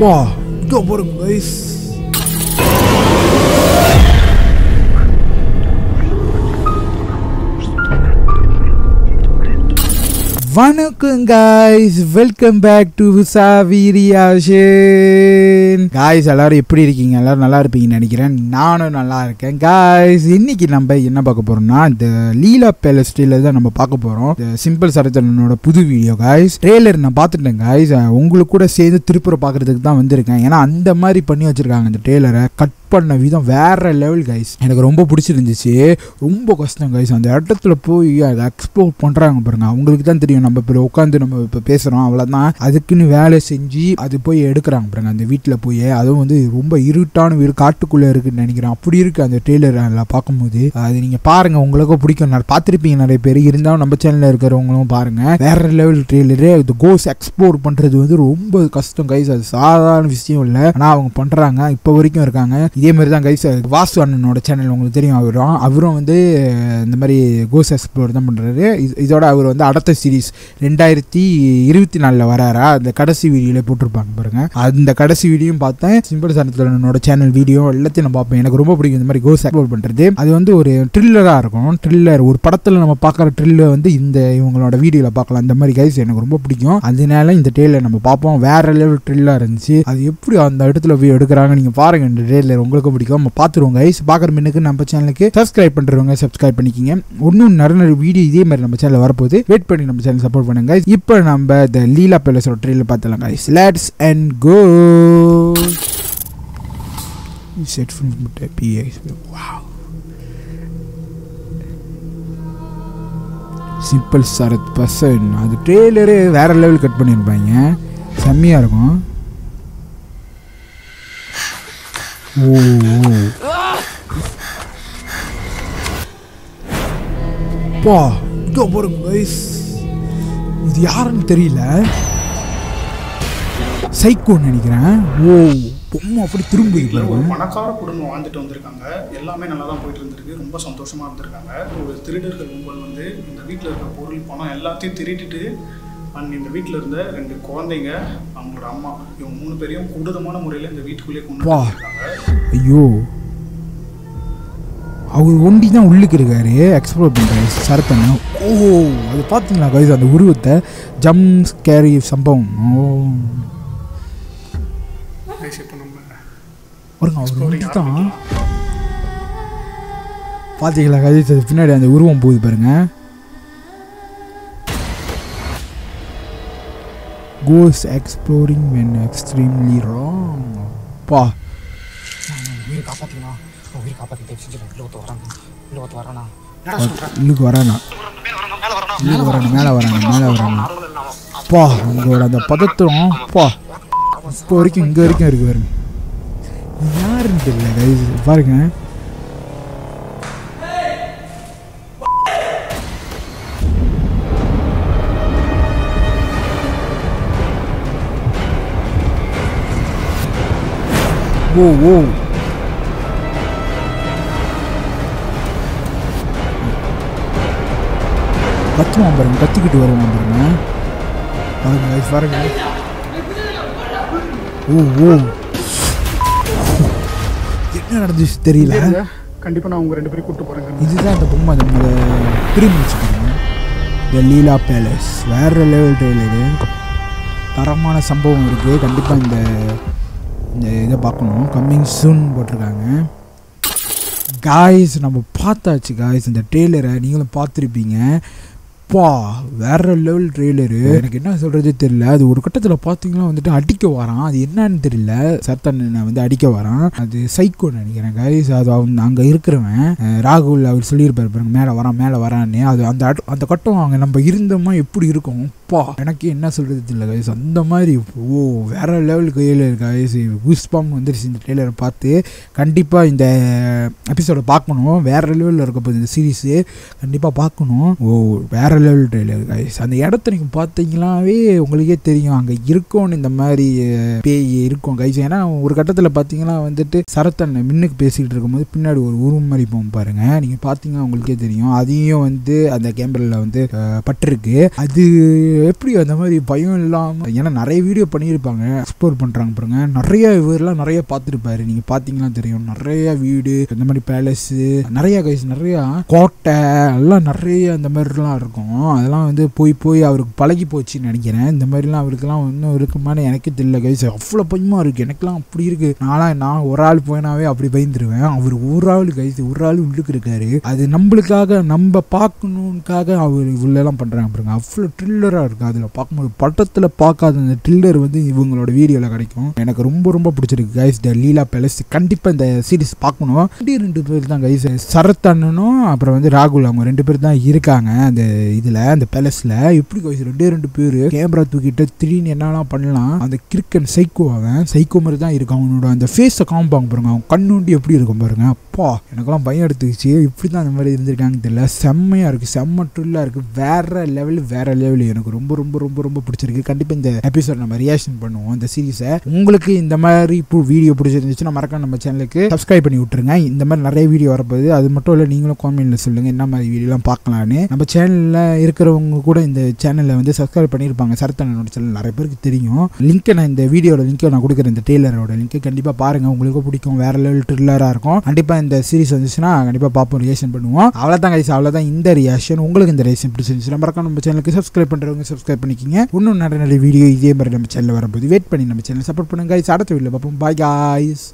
பா இதோ பாருங்க கைஸ் வணக்கம் காய்ஸ் வெல்கம் பேக் டு சாவிரியாஷன் காய்ஸ் எல்லாரும் எப்படி இருக்கீங்க? எல்லாரும் நல்லா இருப்பீங்கன்னு நினைக்கிறேன். நானும் நல்லா இருக்கேன். காய்ஸ் இன்னைக்கு நம்ம என்ன பார்க்க போறோம்னா இந்த லீலா பேலஸ் தான் நம்ம பார்க்க போறோம். இந்த சிம்பிள் சரத்தனோட புது வீடியோ காய்ஸ் ட்ரெய்லர் நான் பார்த்துட்டேன் காய்ஸ் உங்களுக்கு கூட சேர்ந்து திருப்பூரை பார்க்கறதுக்கு தான் வந்திருக்கேன். ஏன்னா அந்த மாதிரி பண்ணி வச்சிருக்காங்க இந்த ட்ரெய்லரை கட் பண்ண விதம் வேற லெவல் கைஸ் எனக்கு ரொம்ப பிடிச்சிருந்துச்சு. ரொம்ப கஷ்டம் கைஸ் அந்த இடத்துல போய் அதை எக்ஸ்ப்ளோர் பண்ணுறாங்க பாருங்க. அவங்களுக்கு தான் தெரியும். நம்ம இப்போ உட்காந்து நம்ம இப்போ பேசுகிறோம் அவ்வளோதான் அதுக்குன்னு வேலை செஞ்சு அது போய் எடுக்கிறாங்க பாருங்க அந்த வீட்டில் போய். அதுவும் வந்து ரொம்ப இருட்டான வீடு காட்டுக்குள்ளே இருக்குன்னு நினைக்கிறேன். அப்படி இருக்குது அந்த ட்ரெய்லர் அதில் பார்க்கும்போது. அது நீங்கள் பாருங்கள் உங்களுக்கும் பிடிக்கும். நான் பார்த்துருப்பீங்க நிறைய பேர். இருந்தாலும் நம்ம சேனலில் இருக்கிறவங்களும் பாருங்கள் வேற லெவல் ட்ரெய்லரு இது கோஸ் எக்ஸ்ப்ளோர் பண்ணுறது வந்து ரொம்ப கஷ்டம் கைஸ் அது சாதாரண விஷயம் இல்லை. ஆனால் அவங்க பண்ணுறாங்க இப்போ வரைக்கும் இருக்காங்க. இதே மாதிரி தான் கைஸ் வாசு அண்ணனோட சேனல் உங்களுக்கு தெரியும். அவரும் அவரும் வந்து இந்த மாதிரி கோஸ் எக்ஸ்ப்ளோர் தான் பண்ணுறாரு இதோட அவர் வந்து அடுத்த சீரிஸ் ரெண்டாயிரத்தி இருபத்தி நாலில் வராரா? அந்த கடைசி வீடியோவில் போட்டிருப்பாங்க பாருங்க. அந்த கடைசி வீடியோவும் பார்த்தேன். சிம்பிள் சரத்தனோட சேனல் வீடியோ எல்லாத்தையும் நான் பார்ப்பேன். எனக்கு ரொம்ப பிடிக்கும் இந்த மாதிரி கோஸ் அப்லோட் பண்ணுறது அது வந்து ஒரு ட்ரில்லராக இருக்கும். ட்ரில்லர் ஒரு படத்தில் நம்ம பார்க்குற ட்ரில்லர் வந்து இந்த இவங்களோட வீடியோவில் பார்க்கலாம். அந்த மாதிரி கைஸ் எனக்கு ரொம்ப பிடிக்கும். அதனால இந்த ட்ரெயிலர் நம்ம பார்ப்போம். வேற லெவல் ட்ரில்லாக இருந்துச்சு. அது எப்படி அந்த இடத்துல போய் எடுக்கிறாங்க நீங்கள் பாருங்க. இந்த ட்ரெயிலர் உங்களுக்கும் பிடிக்கும். நம்ம பார்த்துருவோம் கைஸ் பார்க்குற மின்னுக்கு நம்ம சேனலுக்கு சப்ஸ்கிரைப் பண்ணுறவங்க சப்ஸ்கிரைப் பண்ணிக்கிங்க. ஒன்றும் நிறைய வீடியோ இதே மாதிரி நம்ம சேனலில் வரப்போகுது. வெயிட் பண்ணி நம்ம சேனல் சப்போர்ட் பண்ணுங்க கைஸ் இப்போ நம்ம இந்த லீலா பேலஸோட ட்ரெயிலர் பார்த்தலாம் guys let's and go set full PX wow simple Sarath person அது ட்ரெய்லரு வேற லெவல் கட் பண்ணியிருப்பாங்க. செம்மையாக இருக்கும். ஓ பா இதோ பாருங்க இது யாருன்னு தெரியல. சைக்கோன்னு நினைக்கிறேன். ஓ பொம்மை அப்படி வீட்டில் ஒரு பணக்கார குடும்பம் வாழ்ந்துட்டு வந்திருக்காங்க. எல்லாமே நல்லா தான் போயிட்டு இருந்திருக்கு ரொம்ப சந்தோஷமா இருந்திருக்காங்க. ஒரு திருடர்கள் கும்பல் வந்து இந்த வீட்டில் இருக்க பொருள் பணம் எல்லாத்தையும் திருடிட்டு அண்ட் இந்த வீட்டில் இருந்த ரெண்டு குழந்தைங்க அவங்களோட அம்மா இவங்க மூணு பேரையும் கொடூரமான முறையில் இந்த வீட்டுக்குள்ளேயே கொண்டு. வந்திருக்காங்க ஐயோ. அவர் ஒண்டி தான் உள்ளுக்கு இருக்காரு. எக்ஸ்ப்ளோர் பண்ணுறாரு சரத்தனை ஓ அது பார்த்தீங்களா கைஸ் அந்த உருவத்தை ஜம் ஸ்கேரி சம்பவம் ஓ இப்போ நம்ம பாருங்க அவர் exploring ஒண்டி தான் ஆரம்பிக்கலாம். பார்த்தீங்களா கைஸ் அது பின்னாடி அந்த உருவம் போகுது பாருங்க. Goes exploring when extremely wrong பா உயிர் காப்பாத்திக்கலாம் உயிர் காப்பாத்தி தயவு செஞ்சு உள்ள ஒருத்த வரானா உள்ள ஒருத்த வரானா இல்லுக்கு வரானா இல்லுக்கு வரானா மேலே வரானா மேலே வரானா அப்பா உங்களோட அந்த பதத்தம் அப்பா இப்போ வரைக்கும் இங்கே வரைக்கும் இருக்கு பாருங்க. யாருன்னு தெரியல guys. பாருங்க. ஓ ஓ. கத்துவான் பாருங்க கத்திக்கிட்டு வருவான் பாருங்க. பாருங்க பாருங்க. ஓ ஓ. என்ன நடந்துச்சு தெரியல? இருங்க, கண்டிப்பா நான் உங்க ரெண்டு பேரும் கூப்பிட்டு போறேங்க இதுதான் அந்த பொம்மை அந்த திரும்பி வச்சுக்கோங்க இந்த லீலா பேலஸ். வேற லெவல் ட்ரெயிலரு தரமான சம்பவம் இருக்குது கண்டிப்பாக இந்த இந்த இதை பார்க்கணும். கம்மிங் சூன் போட்டிருக்காங்க. காய்ஸ் நம்ம பார்த்தாச்சு காய்ஸ் இந்த ட்ரெய்லரை நீங்களும் பார்த்துருப்பீங்க. அப்பா வேற லெவல் ட்ரெய்லரு எனக்கு என்ன சொல்றது தெரியல. அது ஒரு கட்டத்தில் பார்த்தீங்கன்னா வந்துட்டு அடிக்க வரான். அது என்னன்னு தெரியல. சத்தன் வந்து அடிக்க வரான். அது சைக்கோன்னு நினைக்கிறேன் கைஸ் அது அவன் அங்கே இருக்கிறவன். ராகுல் அவர் சொல்லியிருப்பார் பாருங்க மேலே வரான் மேலே வரான்னு. அது அந்த அட்- அந்த கட்டம் அங்கே நம்ம இருந்தோமா எப்படி இருக்கும்? அப்பா எனக்கு என்ன சொல்றது தெரியல கைஸ் அந்த மாதிரி ஓ வேற லெவல் ட்ரெய்லர் கைஸ் குஸ்பாம் வந்துருச்சு இந்த ட்ரெய்லரை பார்த்து. கண்டிப்பாக இந்த எபிசோடை பார்க்கணும். வேற லெவலில் இருக்க போகுது இந்த சீரீஸு கண்டிப்பாக பார்க்கணும். ஓ வேற லெவல் ட்ரெய்லர் கைஸ் அந்த இடத்த நீங்கள் பார்த்தீங்களாவே உங்களுக்கே தெரியும். அங்கே இருக்கும்னு இந்த மாதிரி பேய் இருக்கும் கைஸ் ஏன்னா ஒரு கட்டத்தில் பார்த்தீங்கன்னா வந்துட்டு சரத்தண்ணை மின்னுக்கு பேசிக்கிட்டு இருக்கும்போது பின்னாடி ஒரு உருவம் மாதிரி போகும் பாருங்க. நீங்கள் பார்த்தீங்கன்னா உங்களுக்கே தெரியும். அதையும் வந்து அந்த கேமரில் வந்து பட்டிருக்கு. அது எப்படி அந்த மாதிரி பயம் இல்லாமல் ஏன்னா நிறைய வீடியோ பண்ணியிருப்பாங்க. எக்ஸ்ப்ளோர் பண்ணுறாங்க பாருங்க. நிறைய இவரெல்லாம் நிறைய பார்த்துருப்பாரு நீங்கள் பார்த்தீங்கன்னா தெரியும். நிறைய வீடு இந்த மாதிரி பேலஸு நிறைய கைஸ் நிறையா கோட்டை எல்லாம் நிறைய அந்த மாதிரிலாம் இருக்கும். அதெல்லாம் வந்து போய் போய் அவருக்கு பழகி போச்சுன்னு நினைக்கிறேன். இந்த மாதிரிலாம் அவருக்கெல்லாம் இன்னும் இருக்குமான்னு எனக்கே தெரியல கைஸ் அவ்வளோ பயமாக இருக்குது எனக்கெல்லாம் அப்படி இருக்குது நான்லாம் நான் ஒரு ஆள் போயினாவே அப்படி பயந்துருவேன். அவர் ஒரு ஆள் கைஸ் ஒரு ஆள் உள்ளுக்கு இருக்காரு. அது நம்மளுக்காக நம்ம பார்க்கணுக்காக அவர் இவ்வளோலாம் பண்ணுறாங்க பாருங்க. அவ்வளோ ட்ரில்லராக இருக்குது அதில். பார்க்கும்போது படத்தில் பார்க்காத அந்த ட்ரில்லர் வந்து இவங்களோட வீடியோவில் கிடைக்கும். எனக்கு ரொம்ப ரொம்ப பிடிச்சிருக்கு கைஸ் த லீலா பேலஸ் கண்டிப்பாக இந்த சீரிஸ் பார்க்கணும். ரெண்டே ரெண்டு பேர் தான் கைஸ் சரத் அண்ணனும் அப்புறம் வந்து ராகுல். அவங்க ரெண்டு பேர் தான் இருக்காங்க. அந்த இதில் அந்த பேலஸில் எப்படி கைஸ் ரெண்டே ரெண்டு பேர் கேமரா தூக்கிட்டு திடீர்னு என்னெல்லாம் பண்ணலாம் அந்த கிரிக்கன் சைக்கோ அவன் சைக்கோ மாதிரி தான் இருக்கும் அவனோட அந்த ஃபேஸை காமிப்பாங்க பாருங்க. அவன் கண்ணுண்டி எப்படி இருக்கும் பாருங்க. அப்பா எனக்கெல்லாம் பயம் எடுத்துக்கிச்சு. இப்படி தான் அந்த மாதிரி இருந்திருக்காங்கன்னு தெரியல. செம்மையாக இருக்குது செம்ம ட்ரில்லாக இருக்குது வேறு லெவல் வேறு லெவல் எனக்கு ரொம்ப ரொம்ப ரொம்ப ரொம்ப பிடிச்சிருக்கு. கண்டிப்பாக இந்த எபிசோட் நம்ம ரியாக்ஷன் பண்ணுவோம் இந்த சீரிஸை உங்களுக்கு இந்த மாதிரி இப்போ வீடியோ பிடிச்சிருந்துச்சுன்னா மறக்காம நம்ம சேனலுக்கு சப்ஸ்கிரைப் பண்ணி விட்டுருங்க. இந்த மாதிரி நிறைய வீடியோ வரப்போகுது. அது மட்டும் இல்லை நீங்களும் காமெண்ட்டில் சொல்லுங்கள் என்ன மாதிரி வீடியோலாம் பார்க்கலான்னு நம்ம சேனலில் இருக்கிறவங்க கூட இந்த சேனலை வந்து சப்ஸ்கிரைப் பண்ணியிருப்பாங்க. சரத்தனோட சேனல் நிறைய பேருக்கு தெரியும். லிங்க்கை நான் இந்த வீடியோட லிங்க்கை நான் கொடுக்குறேன். இந்த டெய்லரோட லிங்க்கை கண்டிப்பாக பாருங்கள் உங்களுக்கும் பிடிக்கும். வேறு லெவல் ட்ரில்லராக இருக்கும். கண்டிப்பாக இந்த சீரிஸ் வந்துச்சுன்னா கண்டிப்பாக பார்ப்போம் ரியாக்ஷன் பண்ணுவோம். அவ்வளோதான் கைஸ் அவ்வளோதான் இந்த ரியாக்ஷன் உங்களுக்கு இந்த ரியாக்ஷன் பிடிச்சிருந்துச்சுன்னா மறக்காம நம்ம சேனலுக்கு சப்ஸ்கிரைப் பண்ணுறவங்க சப்ஸ்கிரைப் பண்ணிக்கிங்க. இன்னும் நிறைய நிறைய வீடியோ இதே மாதிரி நம்ம சேனலில் வரும்போது வெயிட் பண்ணி நம்ம சேனல் சப்போர்ட் பண்ணுங்க கைஸ் அடுத்த வீடியோ பார்ப்போம். Bye guys